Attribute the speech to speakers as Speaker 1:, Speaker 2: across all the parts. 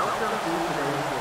Speaker 1: welcome to today's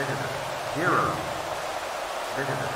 Speaker 1: Visitor zero. Visitor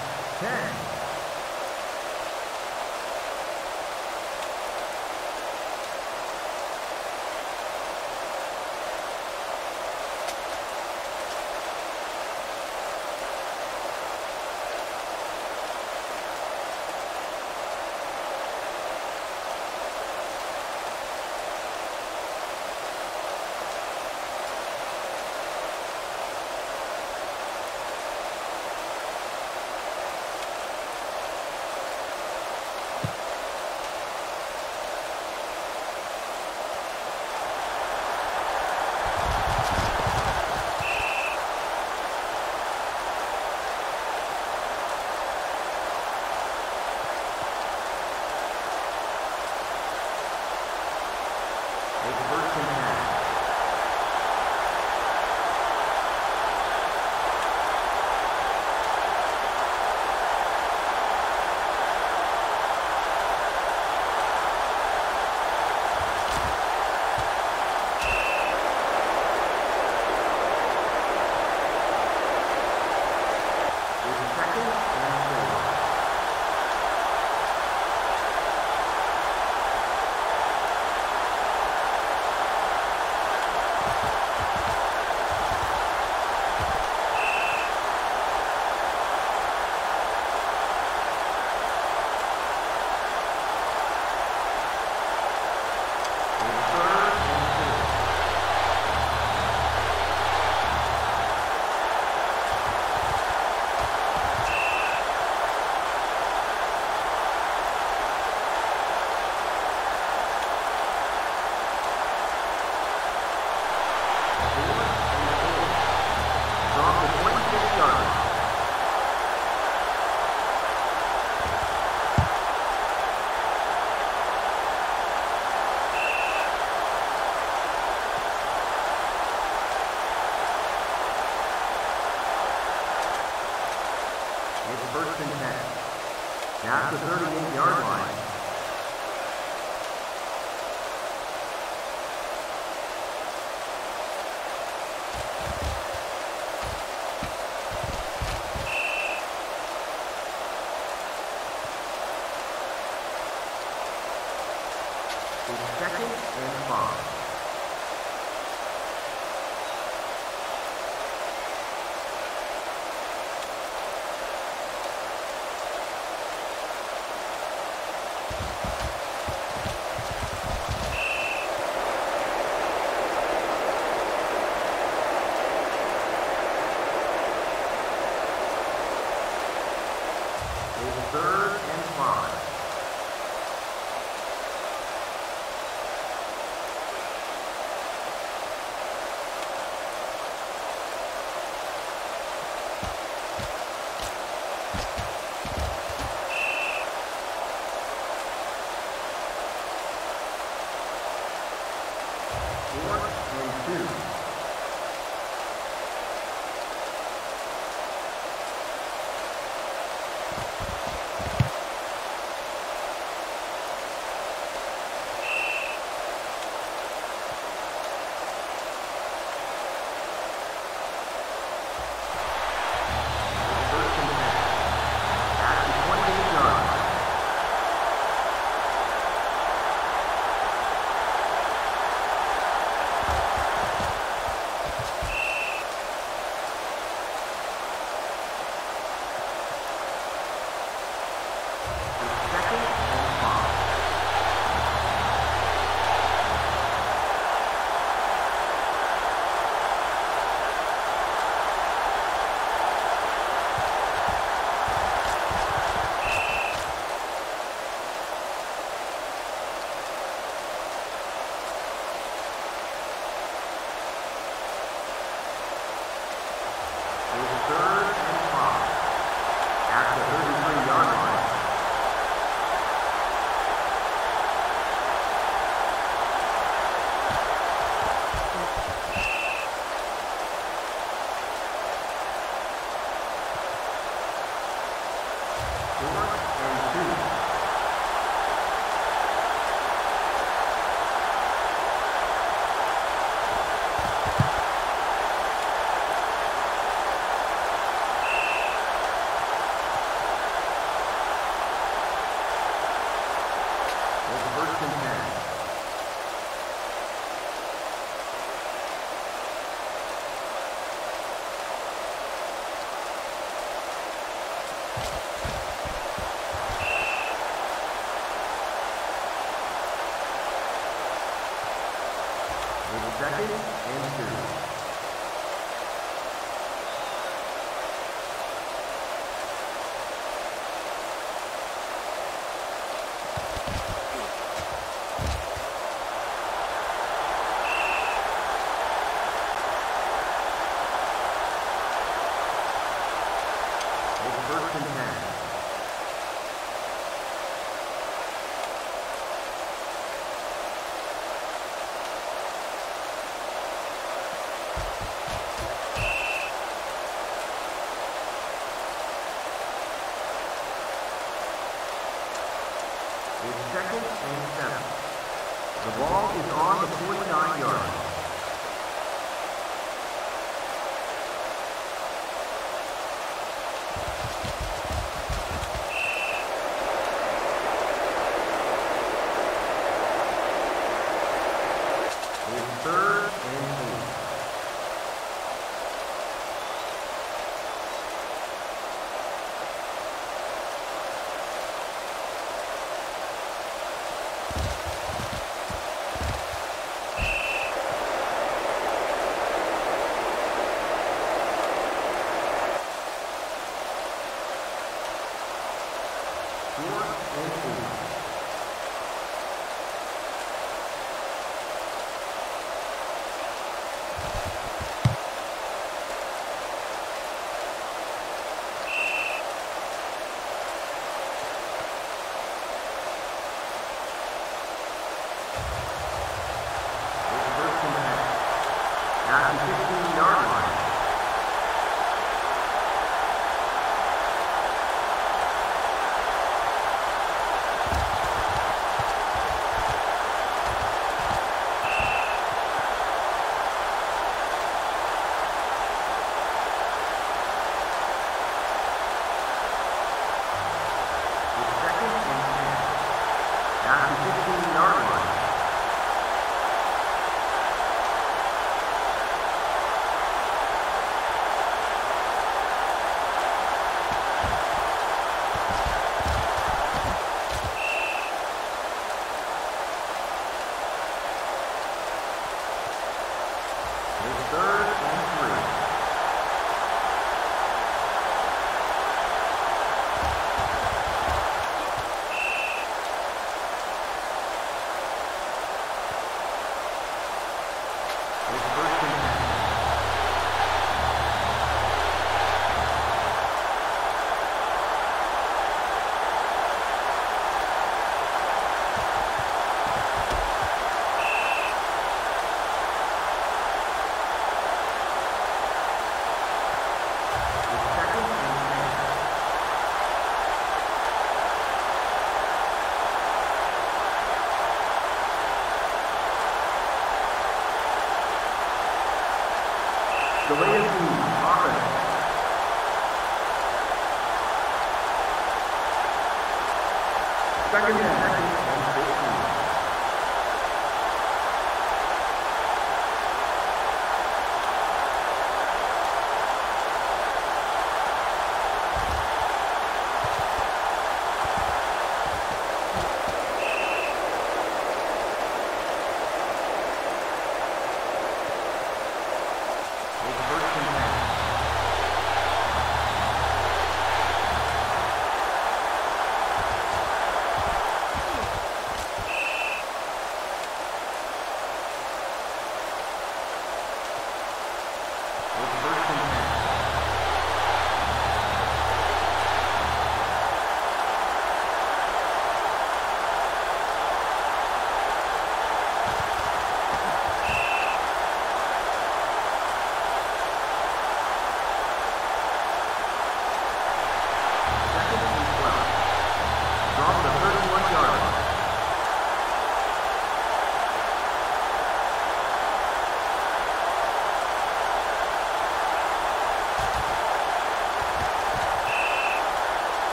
Speaker 1: Fourth and eight.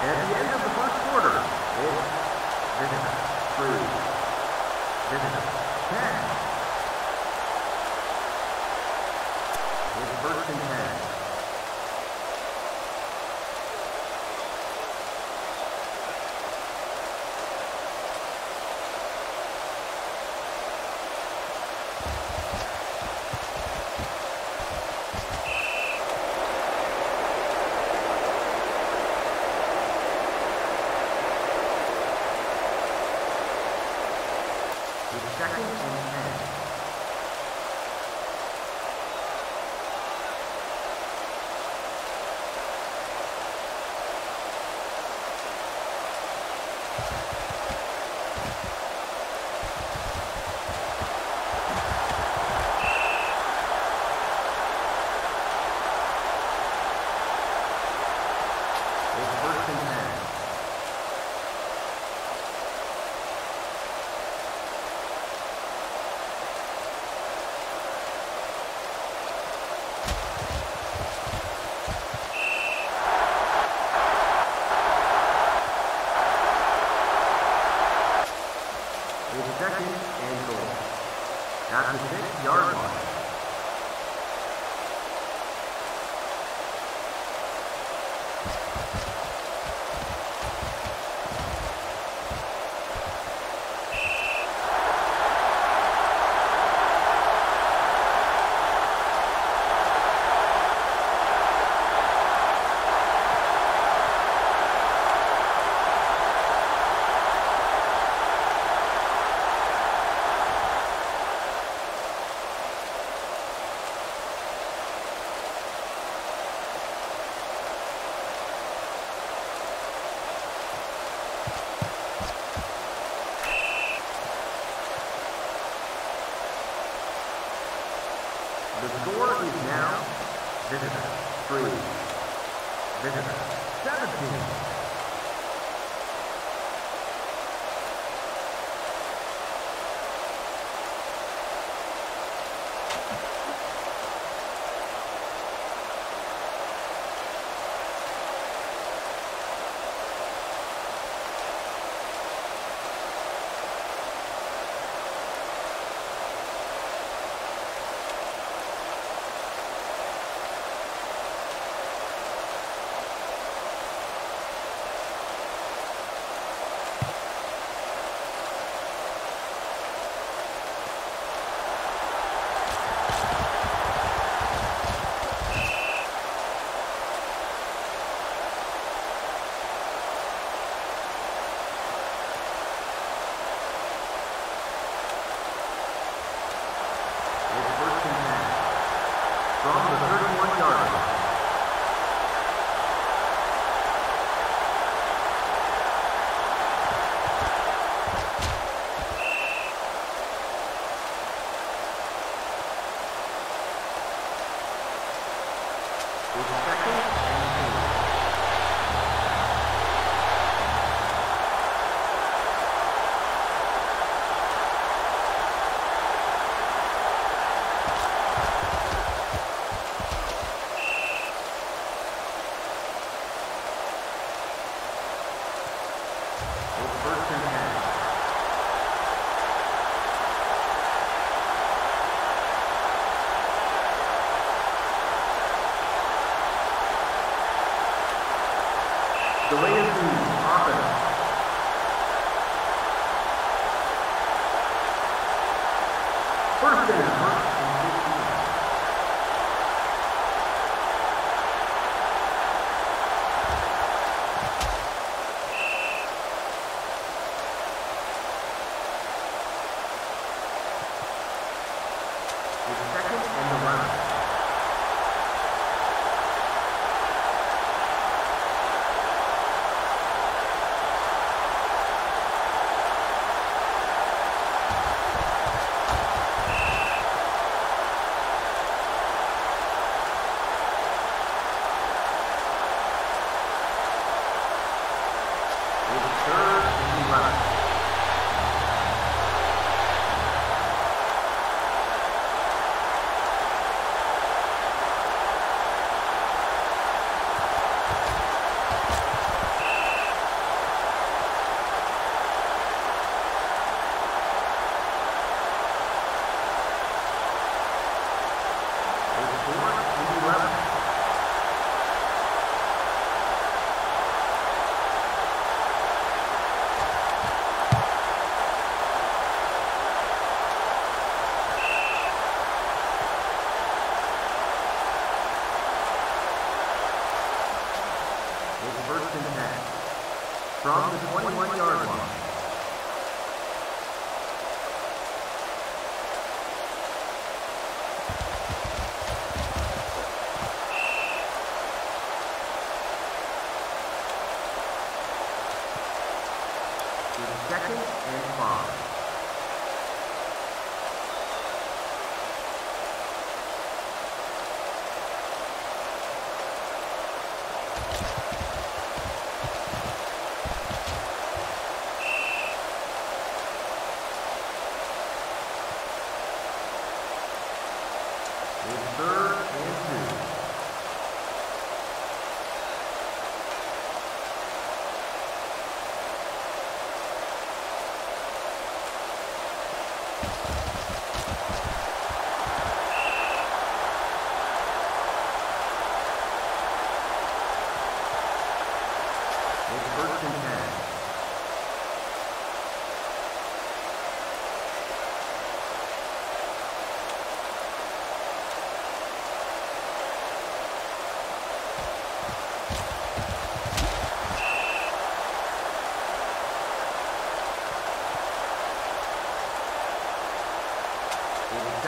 Speaker 1: At the end of the first quarter, it's minimum three, minimum ten. In first and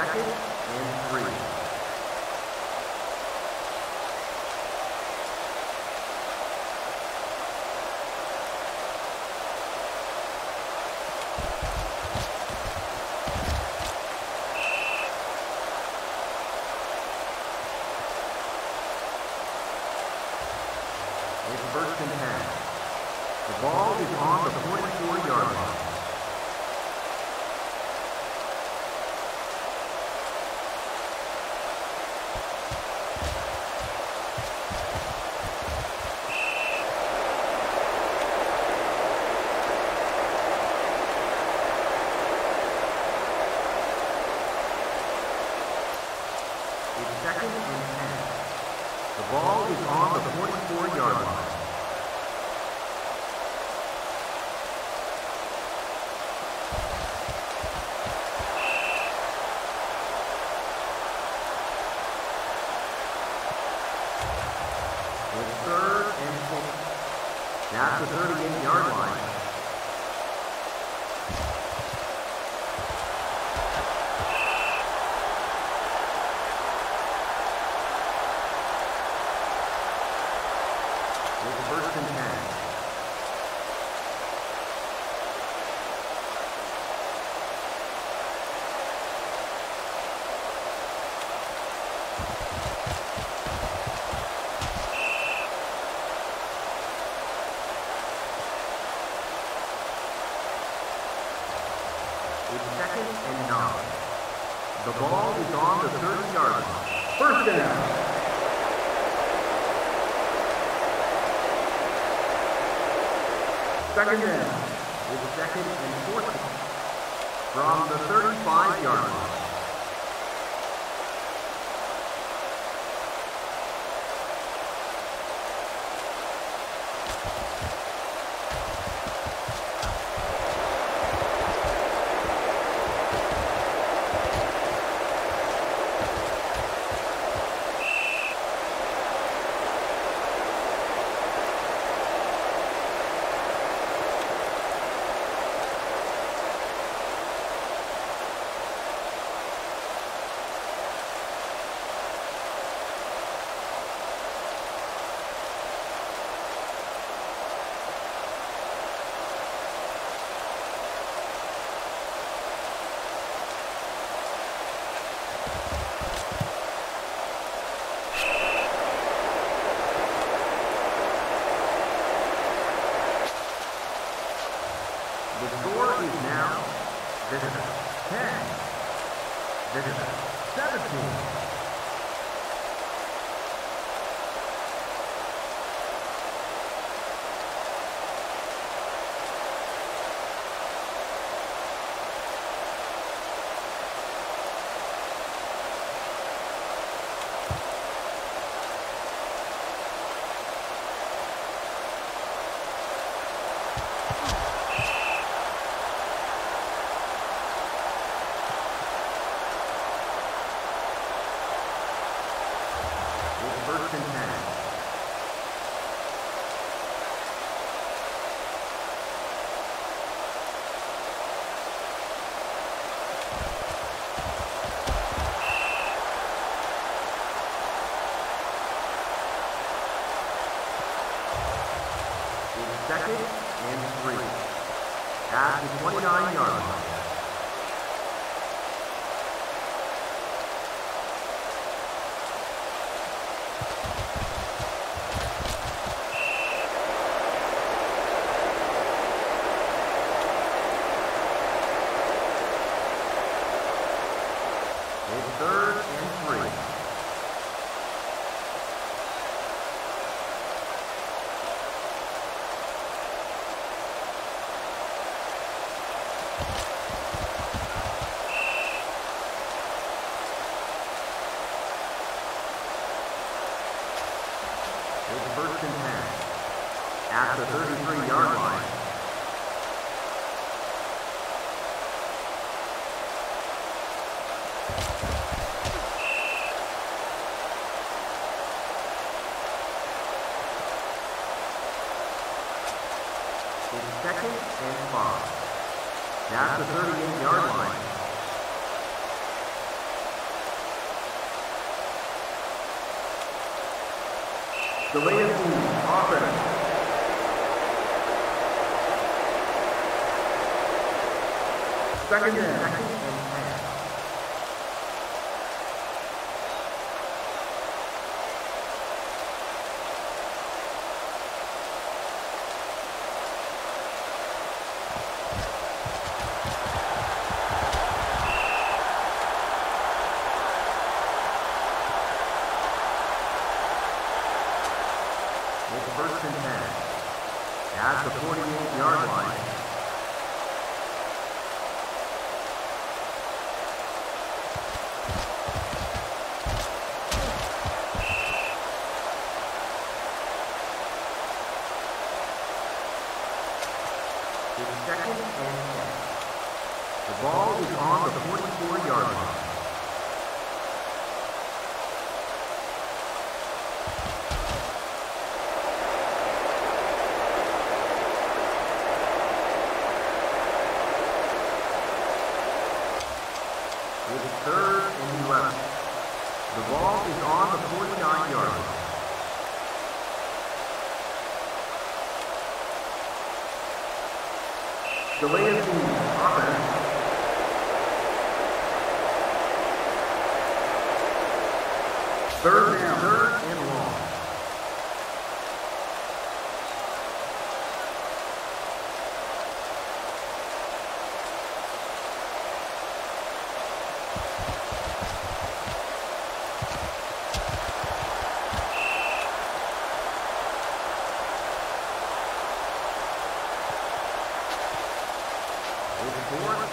Speaker 1: second and three.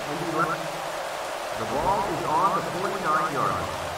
Speaker 1: The ball is on the 49 yard line.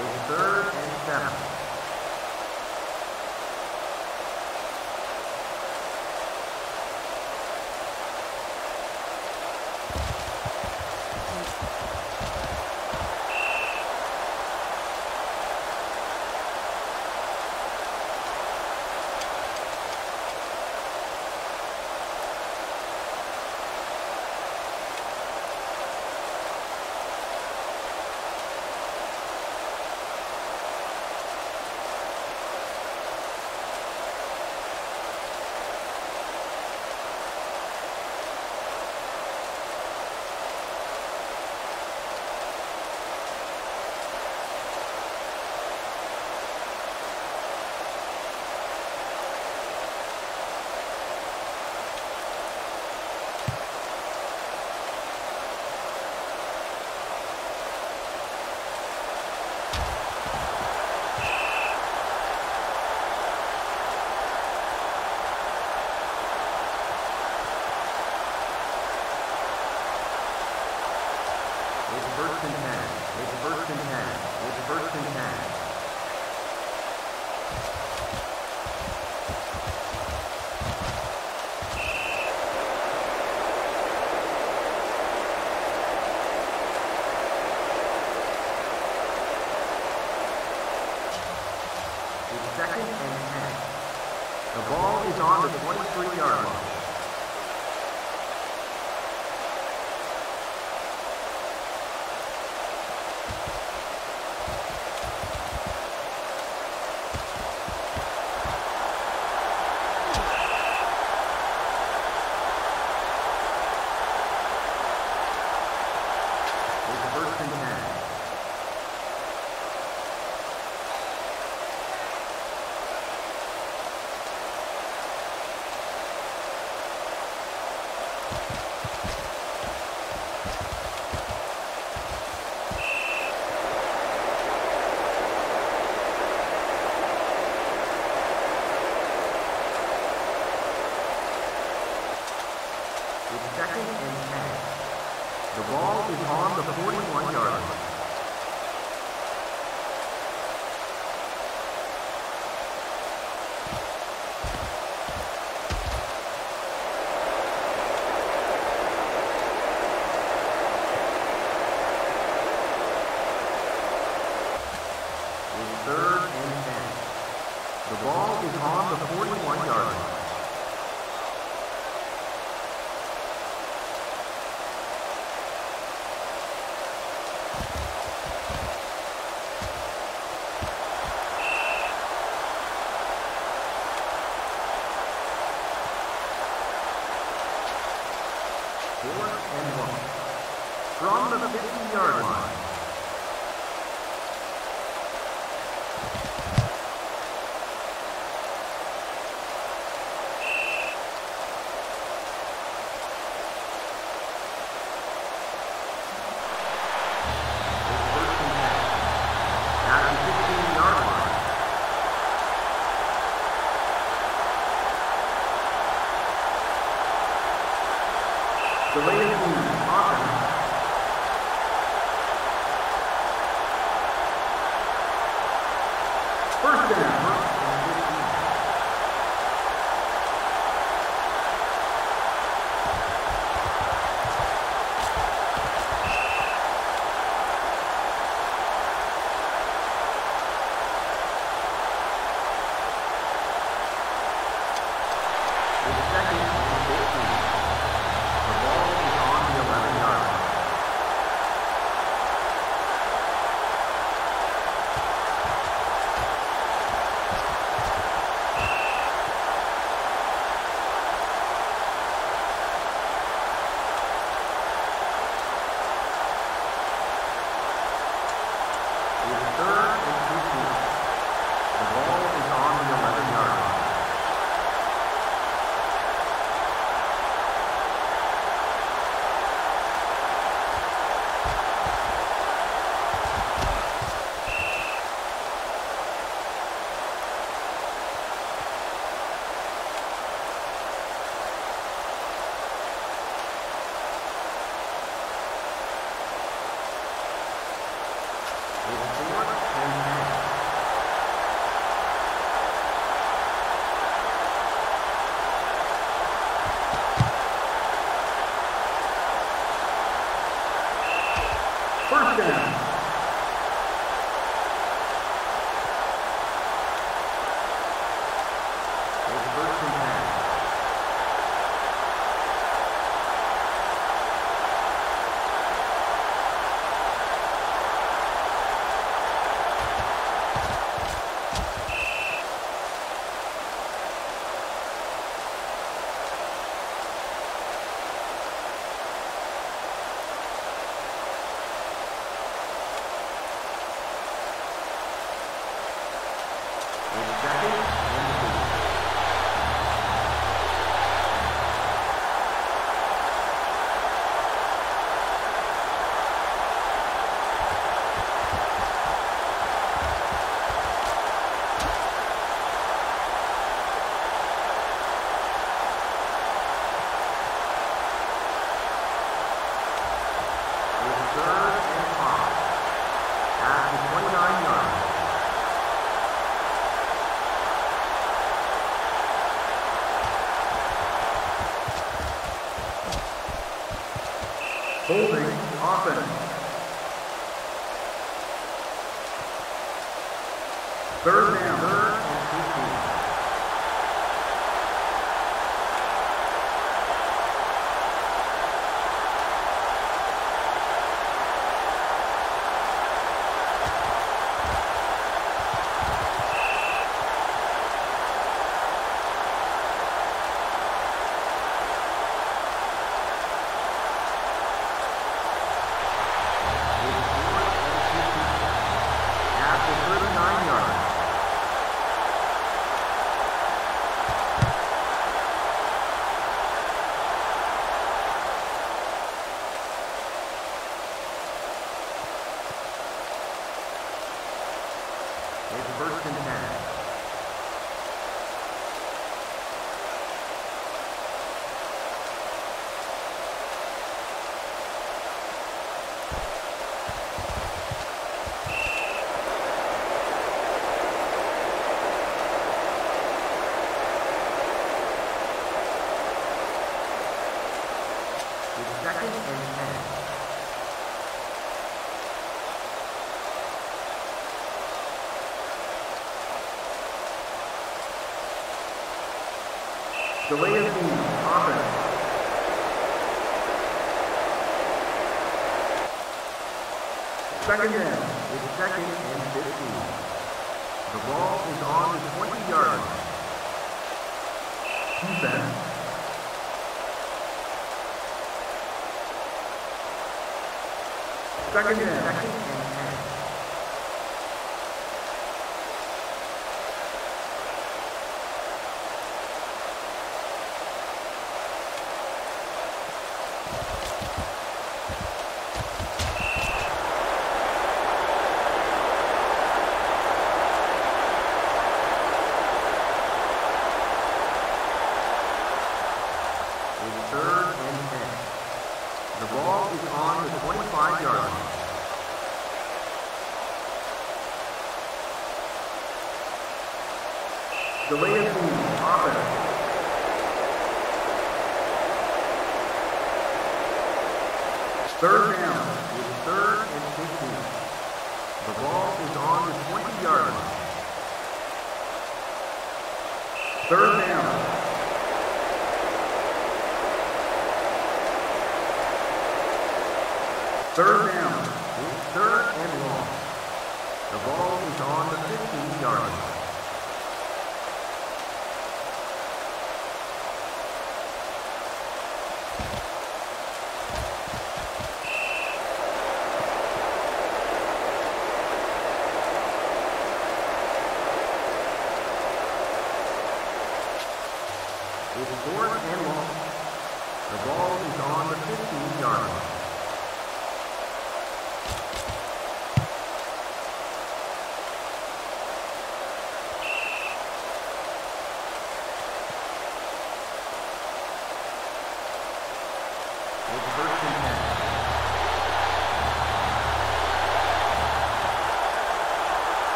Speaker 1: It's third and seven.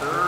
Speaker 1: Third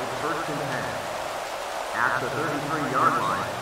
Speaker 1: It's first and 10. At the 33-yard line.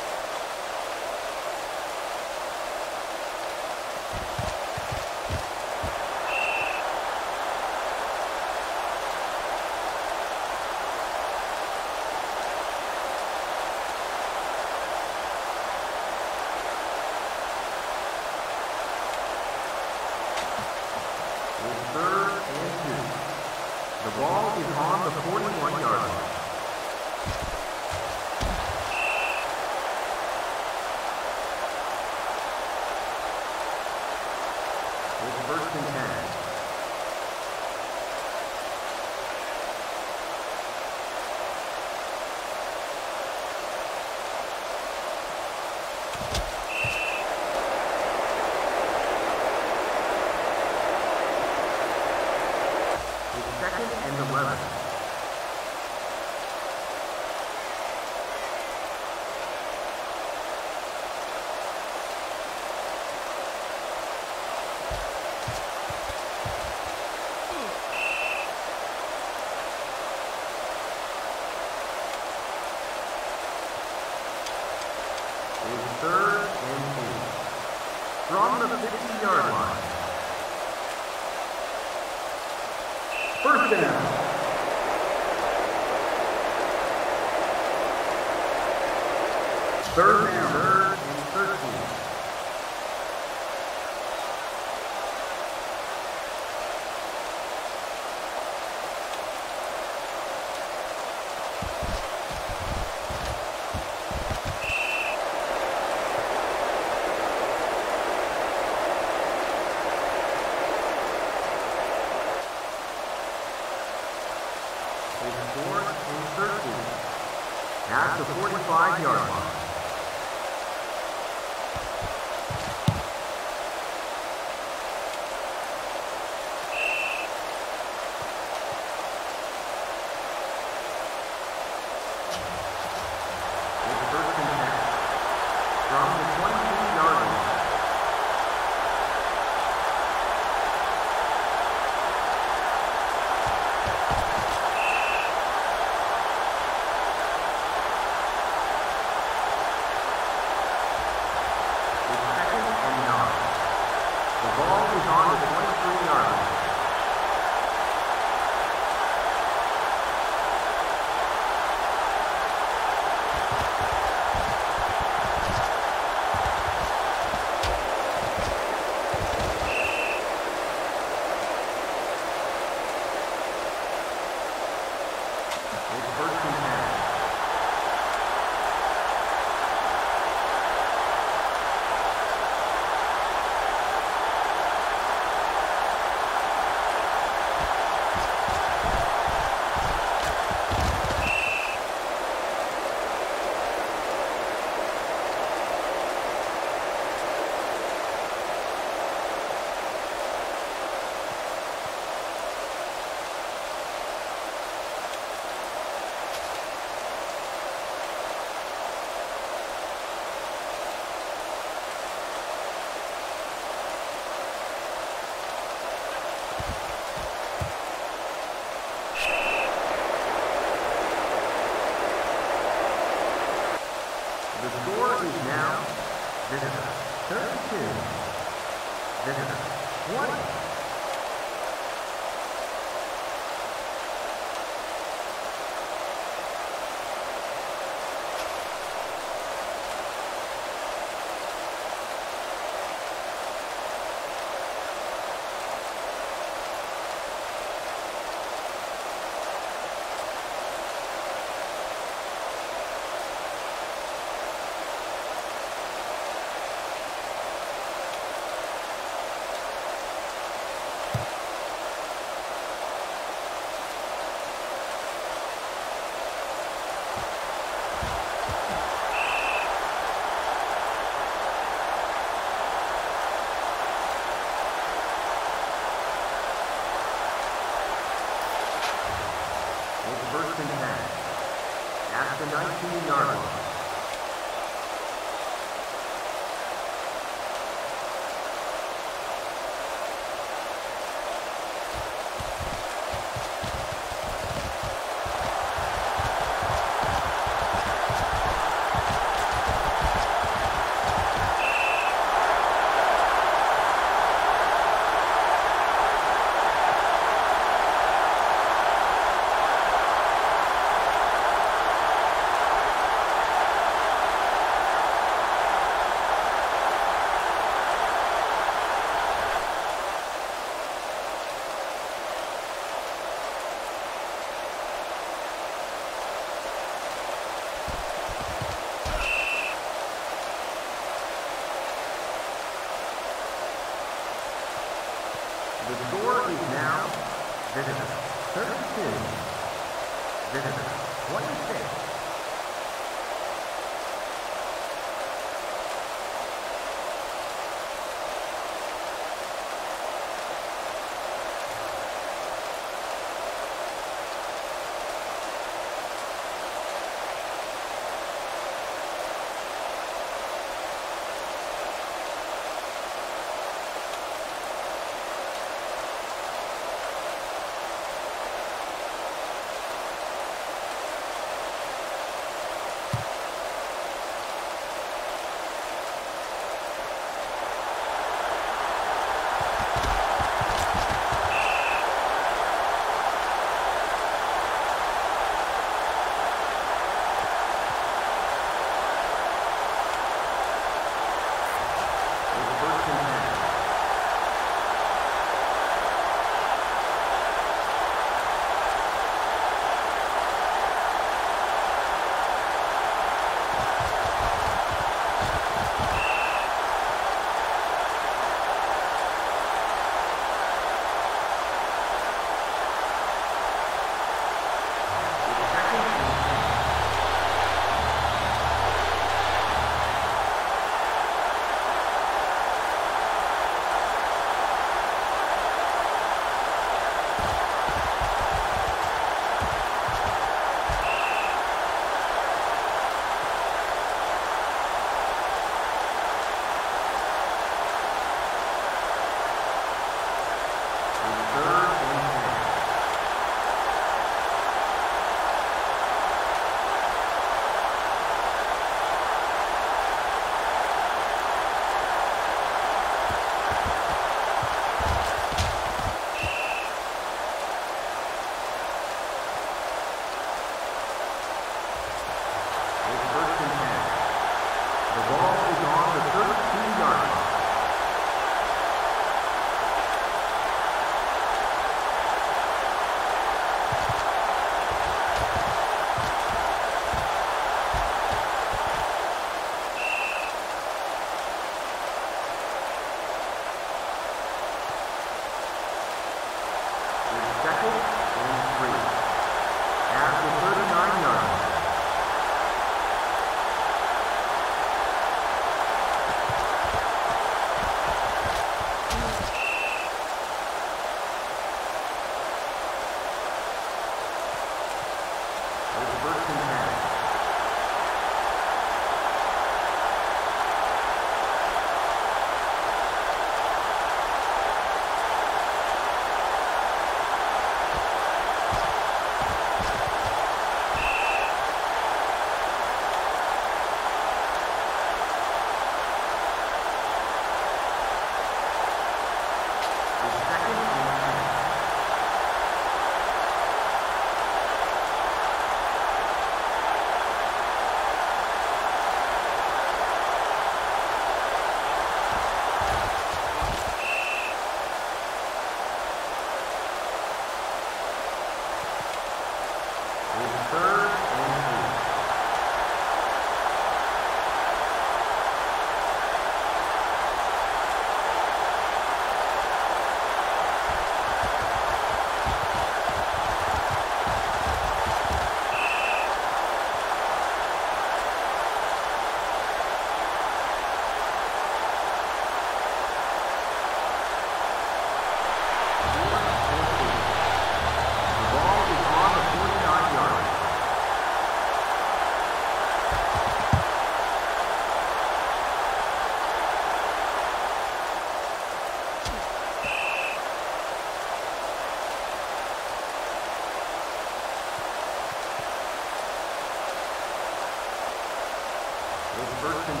Speaker 2: First
Speaker 1: and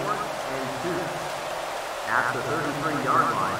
Speaker 1: Fourth and two. At the 33-yard line.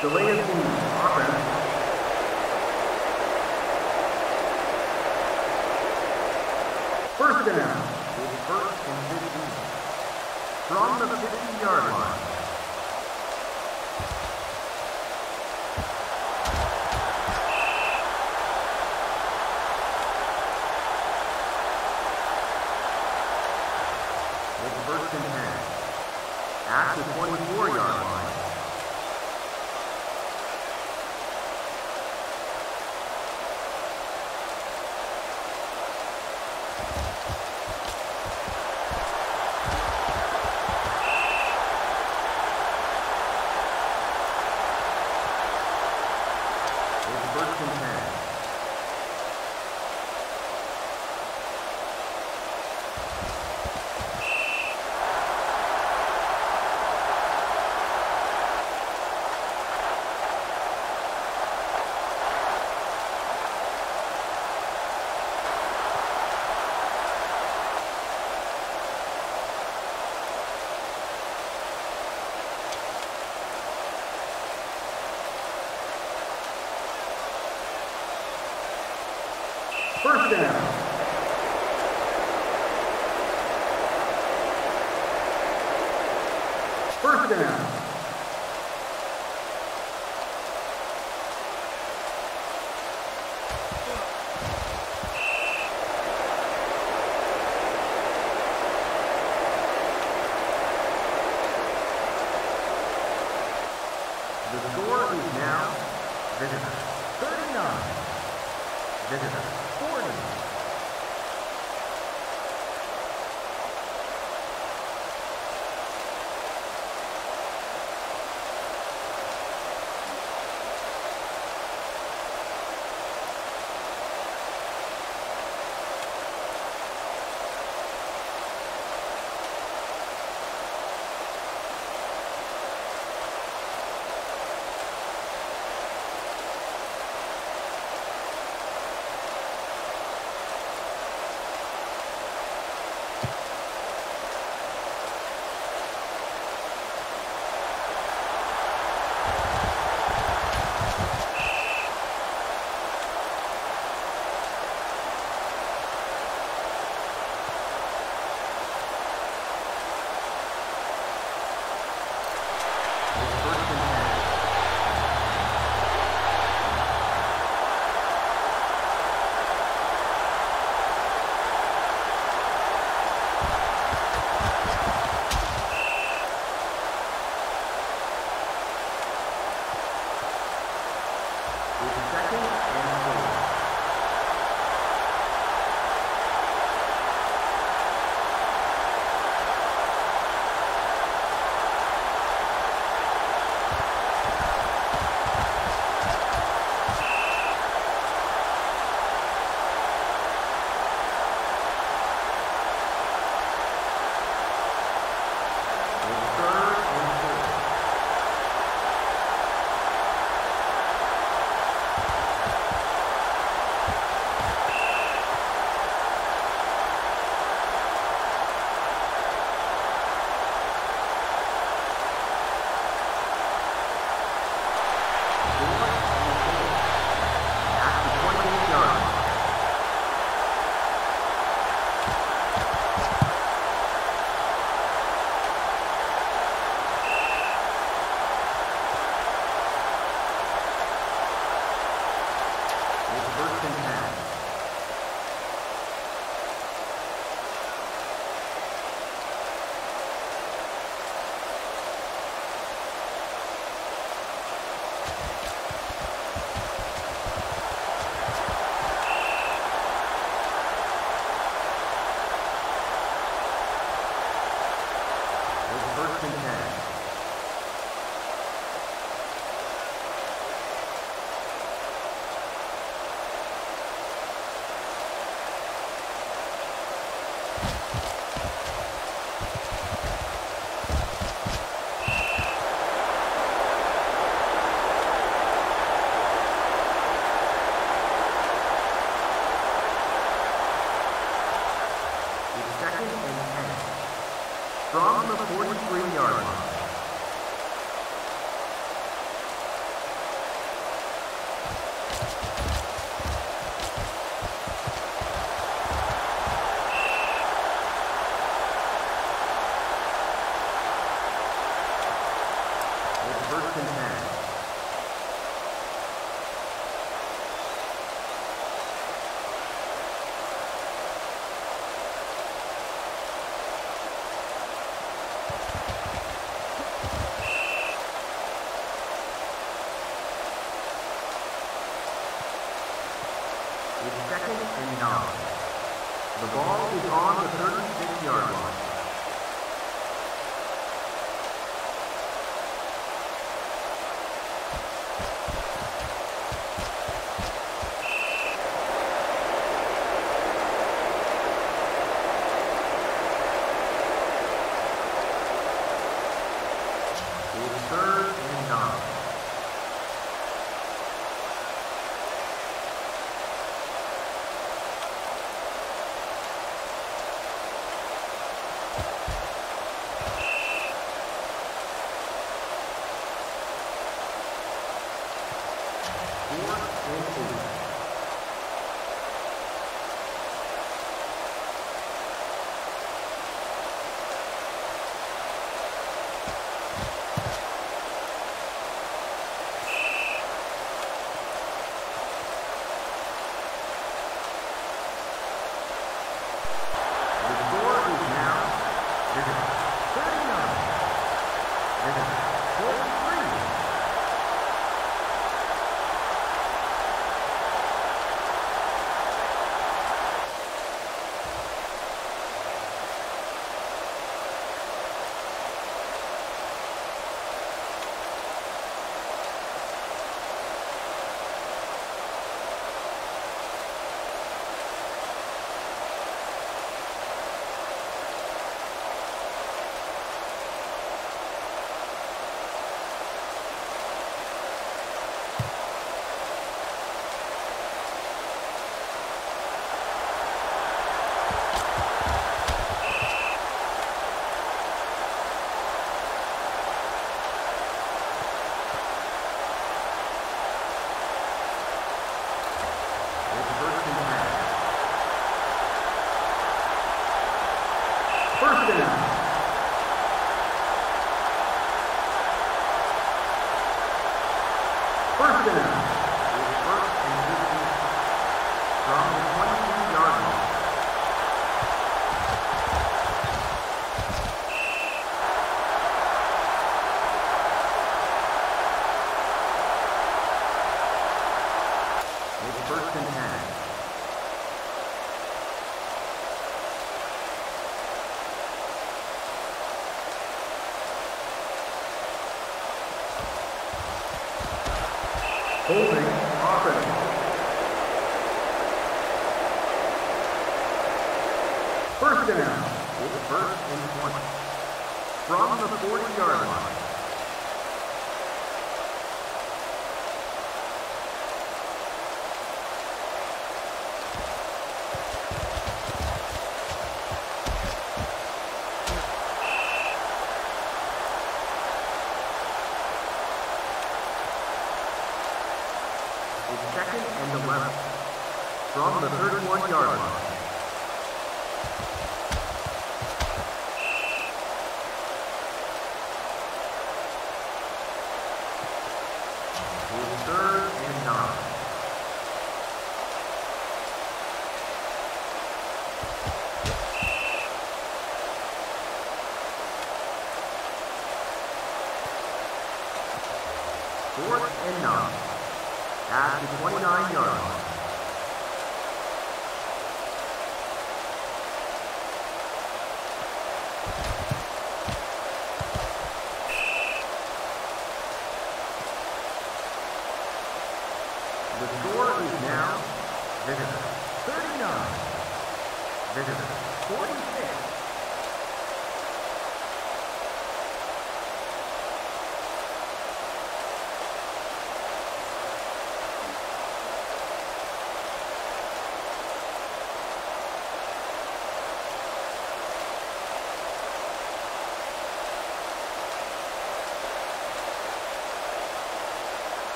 Speaker 2: Chilean offense.
Speaker 1: First
Speaker 2: down.
Speaker 1: First and 15. From the 50-yard line.
Speaker 2: first down.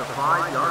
Speaker 1: The five-yard